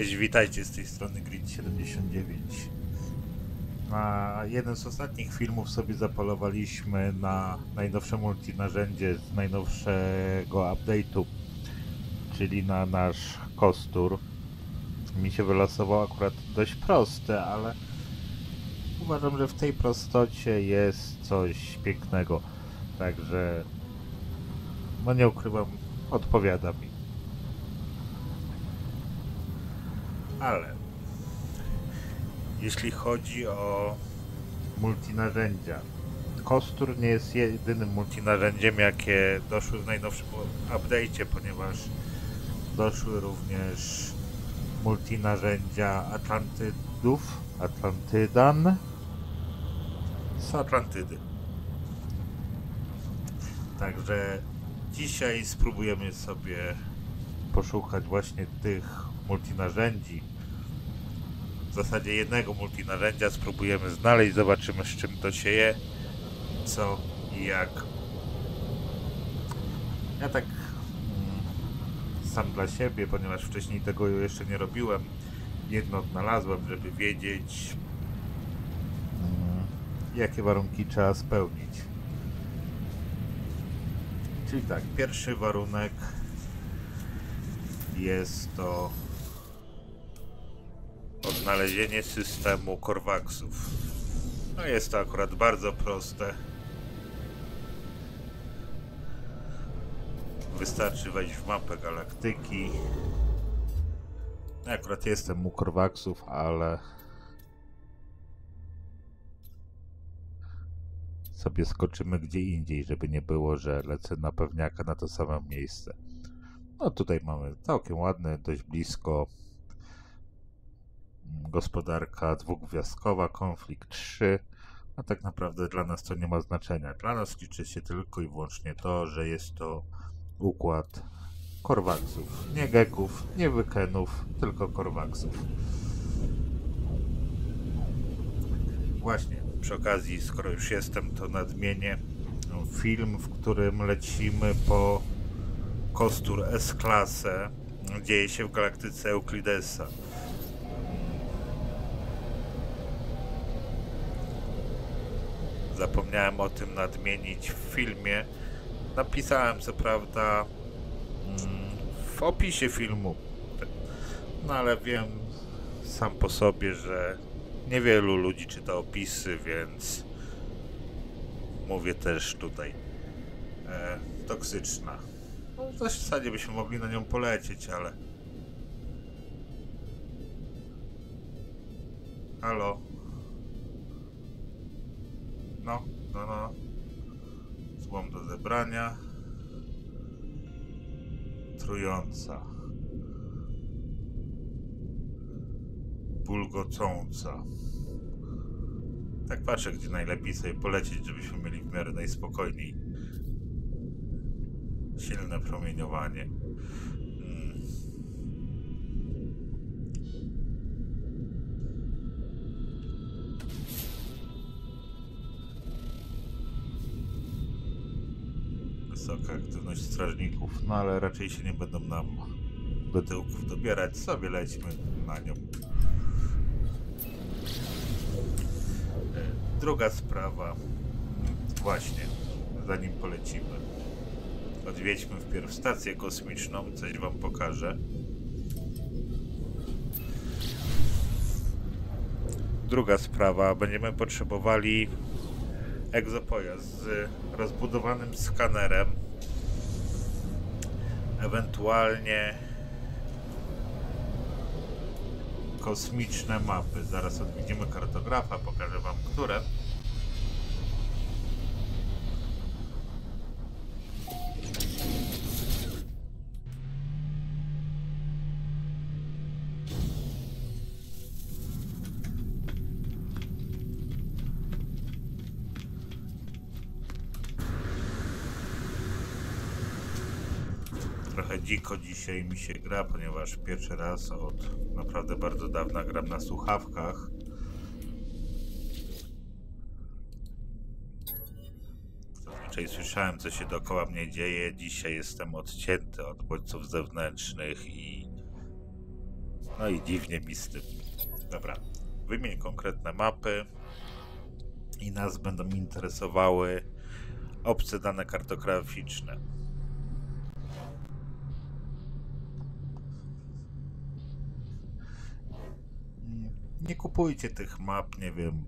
Cześć, witajcie z tej strony Grid79. Na jeden z ostatnich filmów sobie zapolowaliśmy na najnowsze multinarzędzie z najnowszego update'u, czyli na nasz kostur. Mi się wylosował akurat dość proste, ale uważam, że w tej prostocie jest coś pięknego. Także, no nie ukrywam, odpowiada mi. Ale jeśli chodzi o multinarzędzia, Kostur nie jest jedynym multinarzędziem, jakie doszły w najnowszym update'cie, ponieważ doszły również multinarzędzia Atlantydów, Atlantydan z Atlantydy. Także dzisiaj spróbujemy sobie poszukać właśnie tych multinarzędzi. W zasadzie jednego multinarzędzia spróbujemy znaleźć, zobaczymy z czym to się je, co i jak. Ja tak mm, sam dla siebie, ponieważ wcześniej tego jeszcze nie robiłem, jedno odnalazłem, żeby wiedzieć mm, jakie warunki trzeba spełnić. Czyli tak, pierwszy warunek jest to odnalezienie systemu Korwaksów. No jest to akurat bardzo proste. Wystarczy wejść w mapę galaktyki. Akurat jestem u Korwaksów, ale sobie skoczymy gdzie indziej, żeby nie było, że lecę na pewniaka na to samo miejsce. No tutaj mamy całkiem ładny, dość blisko gospodarka dwugwiazdkowa, konflikt 3, a tak naprawdę dla nas to nie ma znaczenia. Dla nas liczy się tylko i wyłącznie to, że jest to układ korwaksów. Nie geków, nie wykenów, tylko korwaksów. Właśnie, przy okazji, skoro już jestem, to nadmienię film, w którym lecimy po kostur S-klasę. Dzieje się w galaktyce Euklidesa. Zapomniałem o tym nadmienić w filmie. Napisałem co prawda mm, w opisie filmu. No ale wiem sam po sobie, że niewielu ludzi czyta opisy, więc mówię też tutaj e, toksyczna. No, w zasadzie byśmy mogli na nią polecieć, ale... Halo? No, no, no. Złom do zebrania. Trująca. Bulgocąca. Tak patrzę, gdzie najlepiej sobie polecieć, żebyśmy mieli w miarę najspokojniej. Silne promieniowanie. Wysoka aktywność strażników, no ale raczej się nie będą nam do tyłków dobierać. Sobie lećmy na nią. E, druga sprawa. Właśnie, zanim polecimy. Odwiedźmy wpierw stację kosmiczną, coś wam pokażę. Druga sprawa, będziemy potrzebowali egzopojazd z rozbudowanym skanerem, ewentualnie kosmiczne mapy. Zaraz odwiedzimy kartografa, pokażę wam które. Dziko dzisiaj mi się gra, ponieważ pierwszy raz od naprawdę bardzo dawna gram na słuchawkach. Zazwyczaj słyszałem, co się dookoła mnie dzieje. Dzisiaj jestem odcięty od bodźców zewnętrznych i No i dziwnie mi z tym. Dobra, wymień konkretne mapy i nas będą interesowały obce dane kartograficzne. Nie kupujcie tych map, nie wiem,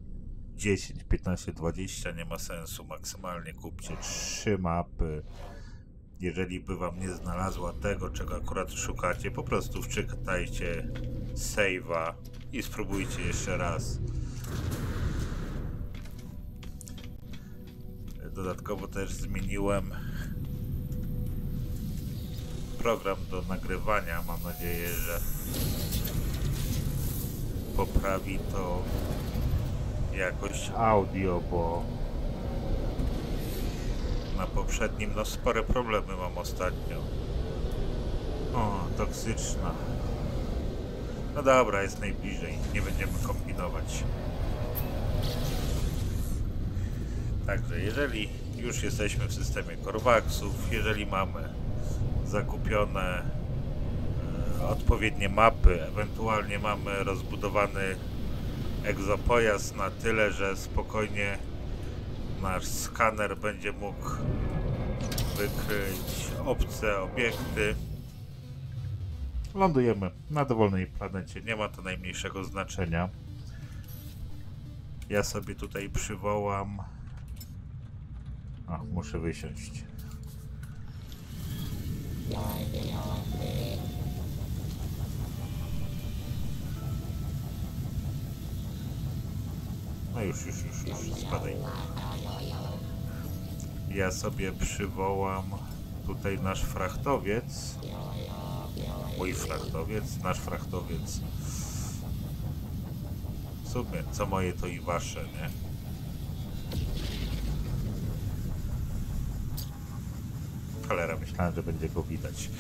10, 15, 20, nie ma sensu. Maksymalnie kupcie 3 mapy. Jeżeli by wam nie znalazła tego, czego akurat szukacie, po prostu wczytajcie save'a i spróbujcie jeszcze raz. Dodatkowo też zmieniłem program do nagrywania. Mam nadzieję, że poprawi to jakość audio, bo na poprzednim no spore problemy mam ostatnio. O, toksyczna. No dobra, jest najbliżej. Nie będziemy kombinować. Także jeżeli już jesteśmy w systemie Corvaxów, jeżeli mamy zakupione odpowiednie mapy, ewentualnie mamy rozbudowany egzopojazd na tyle, że spokojnie nasz skaner będzie mógł wykryć obce obiekty. Lądujemy na dowolnej planecie, nie ma to najmniejszego znaczenia. Ja sobie tutaj przywołam. A, muszę wysiąść. No już, już, już, już, spadaj. Ja sobie przywołam tutaj nasz frachtowiec. Mój frachtowiec, nasz frachtowiec. W sumie, co moje to i wasze, nie? Cholera, myślałem, że będzie go widać.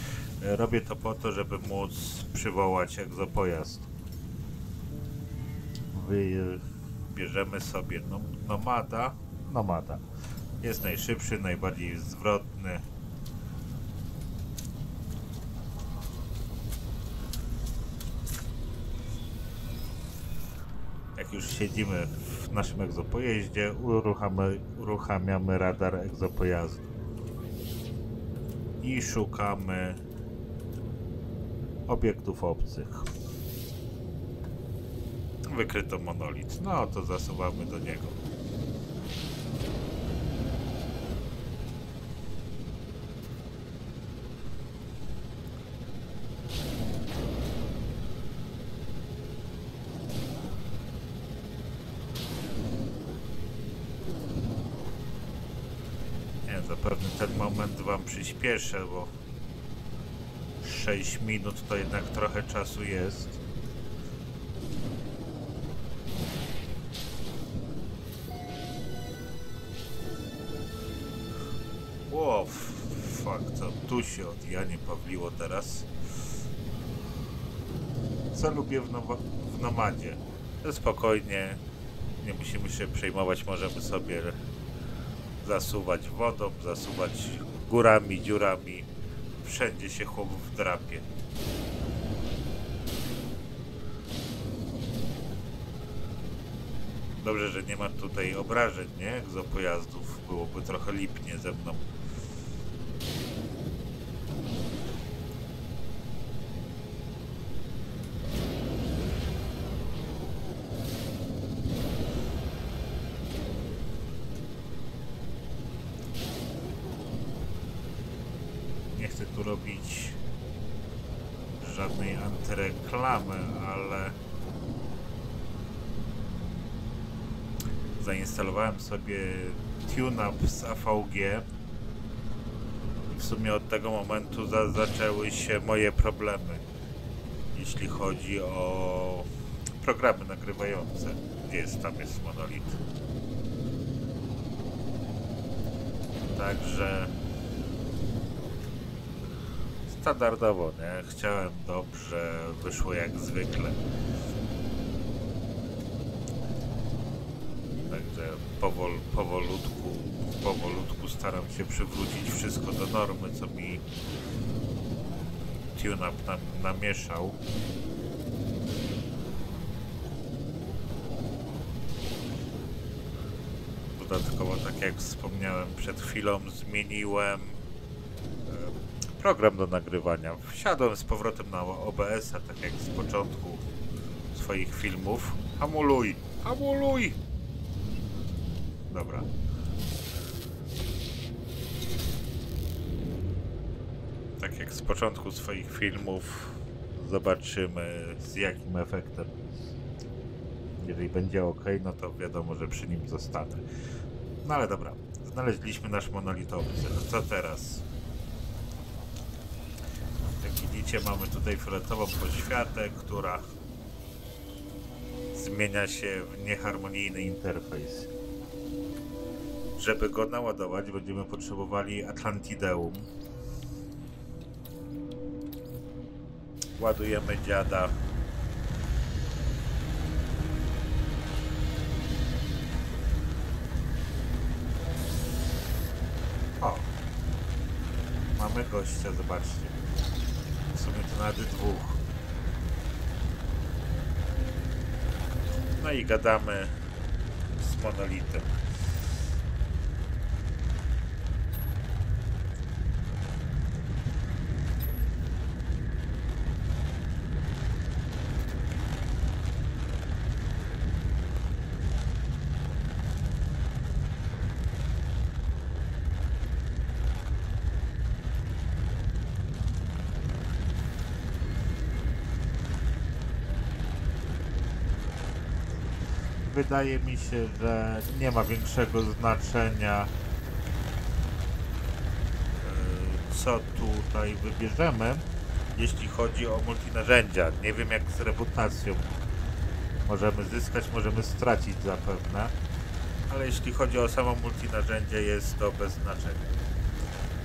E, Robię to po to, żeby móc przywołać egzopojazd. Wybierzemy sobie no, nomada. Nomada. Jest najszybszy, najbardziej zwrotny. Jak już siedzimy w naszym egzopojeździe, uruchamy, uruchamiamy radar egzopojazdu i szukamy obiektów obcych. Wykryto monolit. No to zasuwamy do niego. Nie, zapewne ten moment wam przyspieszę, bo 6 minut to jednak trochę czasu jest. Się od Janie Pawliło teraz? Co lubię w, w Nomadzie? Spokojnie, nie musimy się przejmować, możemy sobie zasuwać wodą, zasuwać górami, dziurami. Wszędzie się chłop wdrapie. Dobrze, że nie ma tutaj obrażeń, nie? Egzopojazdów. Byłoby trochę lipnie ze mną. Chcę tu robić żadnej antyreklamy, ale zainstalowałem sobie TuneUp z AVG i w sumie od tego momentu za zaczęły się moje problemy, jeśli chodzi o programy nagrywające. Gdzie jest tam jest monolit? Także standardowo, nie? Chciałem dobrze, wyszło jak zwykle. Także powol, powolutku, powolutku staram się przywrócić wszystko do normy, co mi TuneUp nam, namieszał. Dodatkowo, tak jak wspomniałem przed chwilą, zmieniłem program do nagrywania. Wsiadłem z powrotem na OBS-a, tak jak z początku swoich filmów. Hamuluj! Hamuluj! Dobra. Tak jak z początku swoich filmów zobaczymy z jakim efektem. Jeżeli będzie ok, no to wiadomo, że przy nim zostanę. No ale dobra, znaleźliśmy nasz monolitowy. Co teraz? Widzicie, mamy tutaj fioletową poświatę, która zmienia się w nieharmonijny interfejs. Żeby go naładować, będziemy potrzebowali Atlantideum. Ładujemy dziada. O! Mamy gościa, zobaczcie. Sumie to nawet dwóch. No i gadamy z monolitem. Wydaje mi się, że nie ma większego znaczenia yy, co tutaj wybierzemy, jeśli chodzi o multinarzędzia. Nie wiem jak z reputacją. Możemy zyskać, możemy stracić zapewne, ale jeśli chodzi o samo multinarzędzie jest to bez znaczenia.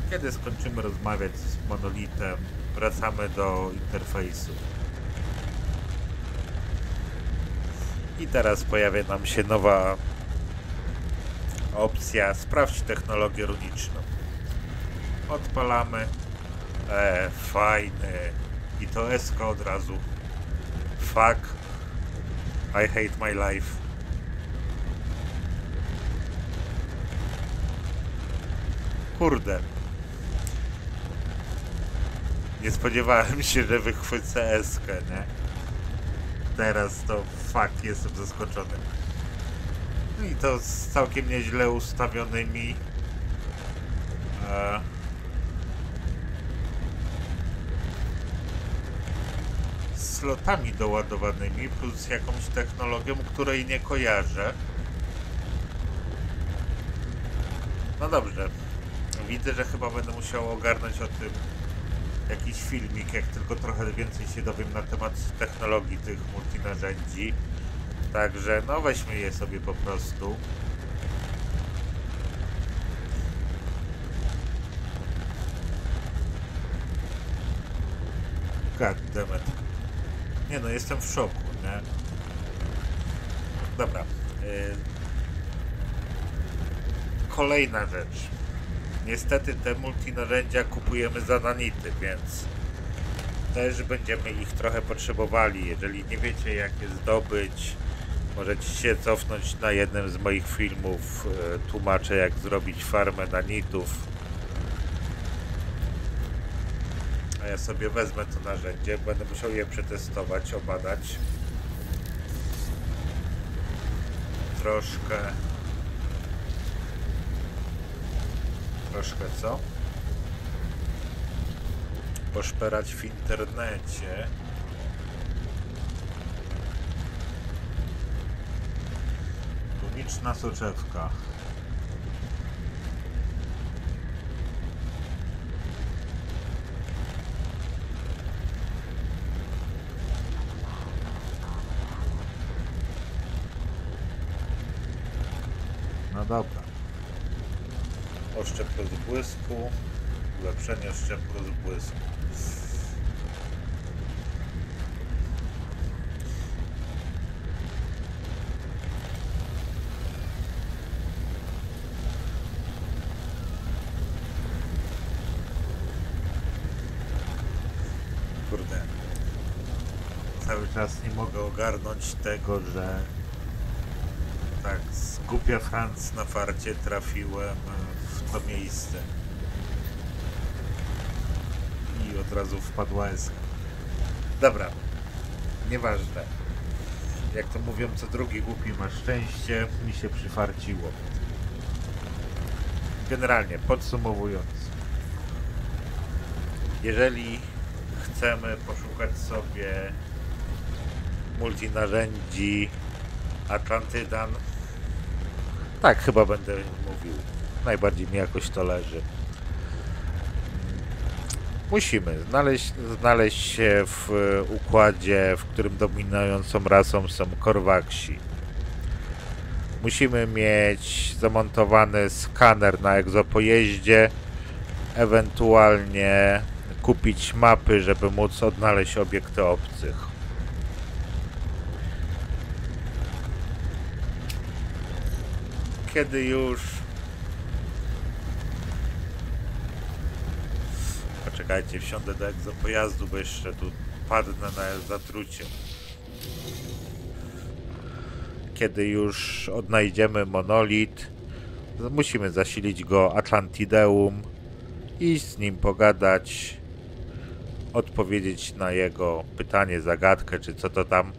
Kiedy skończymy rozmawiać z monolitem, wracamy do interfejsu. I teraz pojawia nam się nowa opcja sprawdź technologię runiczną. Odpalamy. E, fajny. I to SK od razu. Fuck. I hate my life. Kurde. Nie spodziewałem się, że wychwycę SK, nie? teraz to fakt jestem zaskoczony. No i to z całkiem nieźle ustawionymi e, slotami doładowanymi plus jakąś technologią, której nie kojarzę. No dobrze. Widzę, że chyba będę musiał ogarnąć o tym jakiś filmik, jak tylko trochę więcej się dowiem na temat technologii tych multinarzędzi. Także no weźmy je sobie po prostu. God damn it. Nie no, jestem w szoku, nie? Dobra. Yy... Kolejna rzecz. Niestety te multinarzędzia kupujemy za nanity, więc też będziemy ich trochę potrzebowali. Jeżeli nie wiecie jak je zdobyć, możecie się cofnąć na jednym z moich filmów. E, tłumaczę jak zrobić farmę nanitów. A ja sobie wezmę to narzędzie, będę musiał je przetestować, obadać. Troszkę troszkę, co? Poszperać w internecie. Publiczna soczewka. No dobra oszczep rozbłysku, ulepszenie oszczepu rozbłysku. Kurde. Cały czas nie mogę ogarnąć tego, że tak z głupia Franc na farcie trafiłem w to miejsce. I od razu wpadła eska. Dobra, nieważne. Jak to mówią, co drugi głupi ma szczęście, mi się przyfarciło. Generalnie, podsumowując. Jeżeli chcemy poszukać sobie multinarzędzi Atlantydan, tak chyba będę mówił. Najbardziej mi jakoś to leży. Musimy znaleźć, znaleźć się w e, układzie, w którym dominującą rasą są Korwaksi. Musimy mieć zamontowany skaner na egzopojeździe, ewentualnie kupić mapy, żeby móc odnaleźć obiekty obcych. Kiedy już Poczekajcie, wsiądę do egzopojazdu, bo jeszcze tu padnę na zatrucie. Kiedy już odnajdziemy monolit, musimy zasilić go Atlantideum i z nim pogadać, odpowiedzieć na jego pytanie, zagadkę, czy co to tam.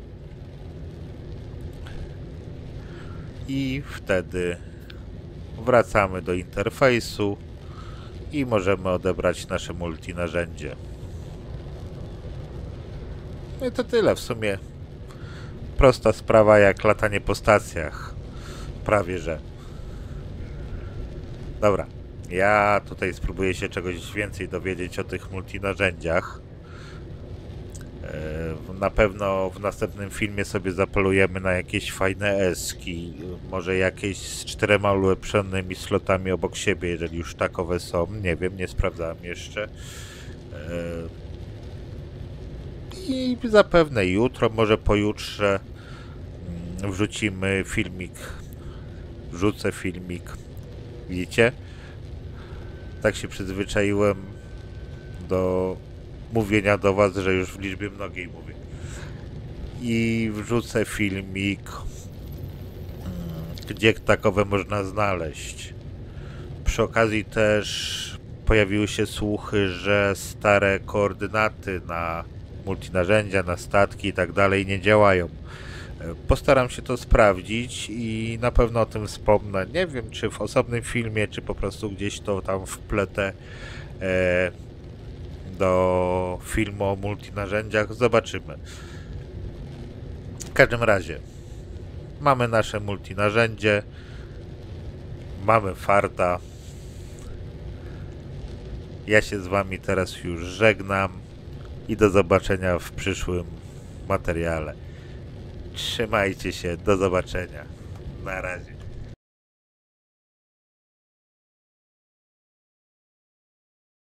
I wtedy wracamy do interfejsu i możemy odebrać nasze multinarzędzie. No i to tyle w sumie. Prosta sprawa jak latanie po stacjach. Prawie że. Dobra. Ja tutaj spróbuję się czegoś więcej dowiedzieć o tych multinarzędziach. E, Na pewno w następnym filmie sobie zapolujemy na jakieś fajne eski, może jakieś z czterema ulepszonymi slotami obok siebie, jeżeli już takowe są. Nie wiem, nie sprawdzałem jeszcze. E, I zapewne jutro, może pojutrze mm, wrzucimy filmik. Wrzucę filmik. Widzicie? Tak się przyzwyczaiłem do mówienia do Was, że już w liczbie mnogiej mówię. I wrzucę filmik, mm, gdzie takowe można znaleźć. Przy okazji też pojawiły się słuchy, że stare koordynaty na multinarzędzia, na statki i tak dalej nie działają. Postaram się to sprawdzić i na pewno o tym wspomnę. Nie wiem, czy w osobnym filmie, czy po prostu gdzieś to tam wpletę e, do filmu o multinarzędziach. Zobaczymy. W każdym razie mamy nasze multinarzędzie, mamy farta. Ja się z wami teraz już żegnam i do zobaczenia w przyszłym materiale. Trzymajcie się, do zobaczenia. Na razie.